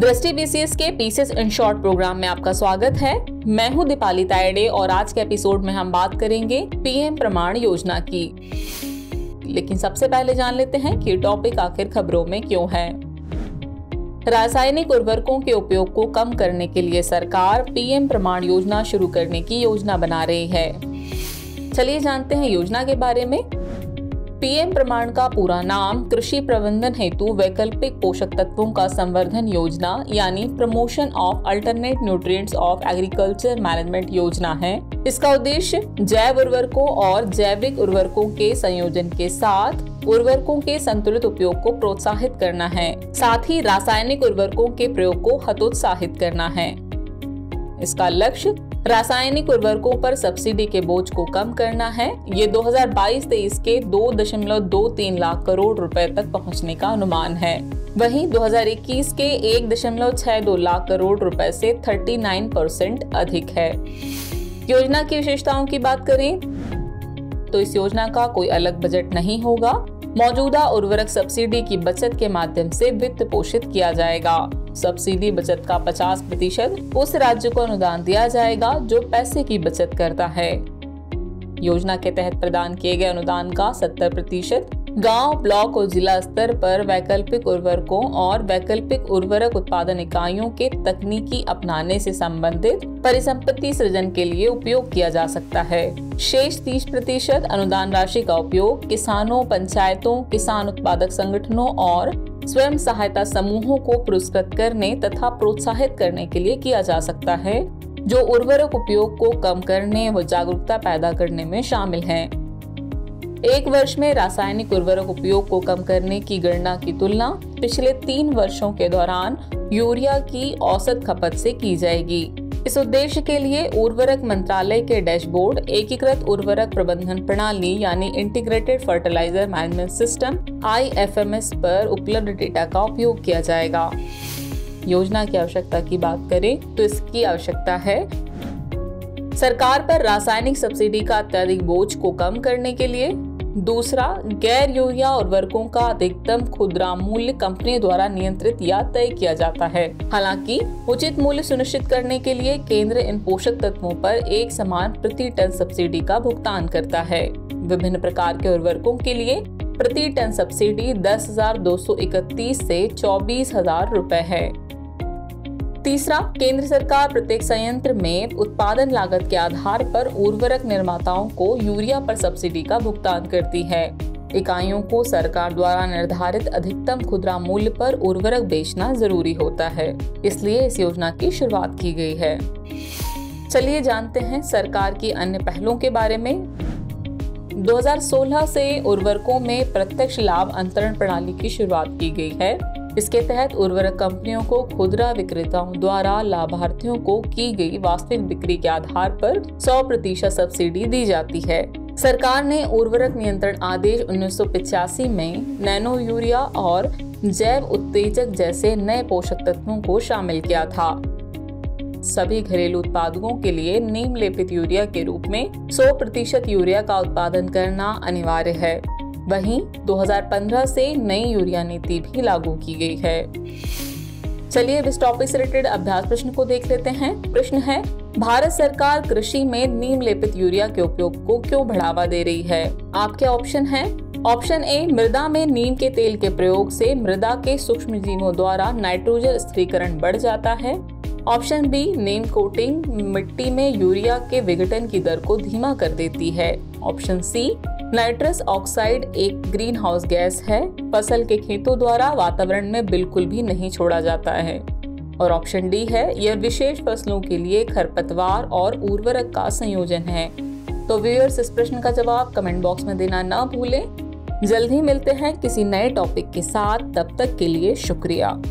दृष्टि बीसीएस के pieces in short programme में आपका स्वागत है। मैं हूँ दीपाली तायडे और आज के एपिसोड में हम बात करेंगे पीएम प्रमाण योजना की। लेकिन सबसे पहले जान लेते हैं कि टॉपिक आखिर खबरों में क्यों है। रासायनिक उर्वरकों के उपयोग को कम करने के लिए सरकार पीएम प्रमाण योजना शुरू करने की योजना बना रही है। चलिए जानते हैं योजना के बारे में। पीएम प्रमाण का पूरा नाम, कृषि प्रबंधन हेतु वैकल्पिक पोषक तत्वों का संवर्धन योजना, यानी promotion of alternate nutrients of agriculture management योजना है। इसका उद्देश्य जैव उर्वरकों और जैविक उर्वरकों के संयोजन के साथ उर्वरकों के संतुलित उपयोग को प्रोत्साहित करना है। साथ ही रासायनिक उर्वरकों के प्रयोग को हतोत्साहित करना है। इसका लक्ष्य रासायनिक उर्वरकों पर सब्सिडी के बोझ को कम करना है। ये 2022-23 के 2.23 लाख करोड़ रुपए तक पहुँचने का अनुमान है। वहीं 2021 के 1.62 लाख करोड़ रुपए से 39 परसेंट अधिक है। योजना की विशेषताओं की बात करें तो इस योजना का कोई अलग बजट नहीं होगा। मौजूदा उर्वरक सब्सिडी की बचत के माध्यम से वित्त पोषित किया जाएगा। सब्सिडी बचत का 50 प्रतिशत उस राज्य को अनुदान दिया जाएगा जो पैसे की बचत करता है। योजना के तहत प्रदान किए गए अनुदान का 70 प्रतिशत गाँव, ब्लॉक और जिला स्तर पर वैकल्पिक उर्वरकों और वैकल्पिक उर्वरक उत्पादन इकाइयों के तकनीकी अपनाने से संबंधित परिसंपत्ति सृजन के लिए उपयोग किया जा सकता है शेष 30 प्रतिशत अनुदान राशि का उपयोग किसानों, पंचायतों, किसान उत्पादक संगठनों और स्वयं सहायता समूहों को पुरस्कृत करने तथा प्रोत्साहित करने के लिए किया जा सकता है, जो उर्वरक उपयोग को कम करने व जागरूकता पैदा करने में शामिल हैं। एक वर्ष में रासायनिक उर्वरक उपयोग को कम करने की गणना की तुलना पिछले तीन वर्षों के दौरान यूरिया की औसत खपत से की जाएगी। इस उद्देश्य के लिए उर्वरक मंत्रालय के डैशबोर्ड, एकीकृत उर्वरक प्रबंधन प्रणाली यानी इंटीग्रेटेड फर्टिलाइज़र मैनेजमेंट सिस्टम आई पर उपलब्ध डेटा का उपयोग किया जाएगा। योजना की आवश्यकता की बात करें तो इसकी आवश्यकता है सरकार पर रासायनिक सब्सिडी का अत्यधिक बोझ को कम करने के लिए दूसरा, गैर यूरिया उर्वरकों का अधिकतम खुदरा मूल्य कंपनी द्वारा नियंत्रित या तय किया जाता है। हालाँकि, उचित मूल्य सुनिश्चित करने के लिए केंद्र इन पोषक तत्वों पर एक समान प्रति टन सब्सिडी का भुगतान करता है। विभिन्न प्रकार के उर्वरकों के लिए प्रति टन सब्सिडी दस हज़ार दो सौ इकतीस से चौबीस हज़ार रूपए है। तीसरा, केंद्र सरकार प्रत्येक संयंत्र में उत्पादन लागत के आधार पर उर्वरक निर्माताओं को यूरिया पर सब्सिडी का भुगतान करती है। इकाइयों को सरकार द्वारा निर्धारित अधिकतम खुदरा मूल्य पर उर्वरक बेचना ज़रूरी होता है, इसलिए इस योजना की शुरुआत की गई है। चलिए जानते हैं सरकार की अन्य पहलों के बारे में। 2016 से उर्वरकों में प्रत्यक्ष लाभ अंतरण प्रणाली की शुरुआत की गई है। इसके तहत उर्वरक कंपनियों को खुदरा विक्रेताओं द्वारा लाभार्थियों को की गई वास्तविक बिक्री के आधार पर 100 प्रतिशत सब्सिडी दी जाती है। सरकार ने उर्वरक नियंत्रण आदेश उन्नीस में नैनो यूरिया और जैव उत्तेजक जैसे नए पोषक तत्वों को शामिल किया था। सभी घरेलू उत्पादकों के लिए नीम लेपित यूरिया के रूप में 100 प्रतिशत यूरिया का उत्पादन करना अनिवार्य है। वहीं 2015 से नई यूरिया नीति भी लागू की गई है। चलिए इस टॉपिक से रिलेटेड अभ्यास प्रश्न को देख लेते हैं। प्रश्न है, भारत सरकार कृषि में नीम लेपित यूरिया के उपयोग को क्यों बढ़ावा दे रही है? आपके ऑप्शन है। ऑप्शन ए मृदा में नीम के तेल के प्रयोग से मृदा के सूक्ष्म जीवों द्वारा नाइट्रोजन स्थिरीकरण बढ़ जाता है। ऑप्शन बी नीम कोटिंग मिट्टी में यूरिया के विघटन की दर को धीमा कर देती है। ऑप्शन सी नाइट्रस ऑक्साइड एक ग्रीन हाउस गैस है। फ़सल के खेतों द्वारा वातावरण में बिल्कुल भी नहीं छोड़ा जाता है। और ऑप्शन डी है, यह विशेष फ़सलों के लिए खरपतवार और उर्वरक का संयोजन है। तो व्यूअर्स, इस प्रश्न का जवाब कमेंट बॉक्स में देना ना भूलें। जल्द ही मिलते हैं किसी नए टॉपिक के साथ। तब तक के लिए शुक्रिया।